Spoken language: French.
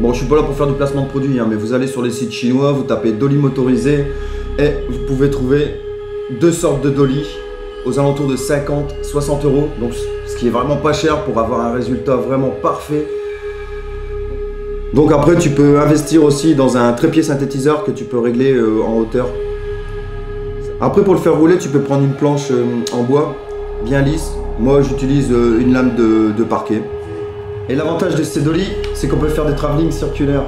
Bon, je suis pas là pour faire du placement de produits, hein, mais vous allez sur les sites chinois, vous tapez dolly motorisé et vous pouvez trouver deux sortes de dolly aux alentours de 50-60 euros. Donc, ce qui est vraiment pas cher pour avoir un résultat vraiment parfait. Donc après, tu peux investir aussi dans un trépied synthétiseur que tu peux régler euh, en hauteur. Après, pour le faire rouler, tu peux prendre une planche euh, en bois bien lisse. Moi, j'utilise euh, une lame de parquet. Et l'avantage de ces dolly, c'est qu'on peut faire des travelling circulaires.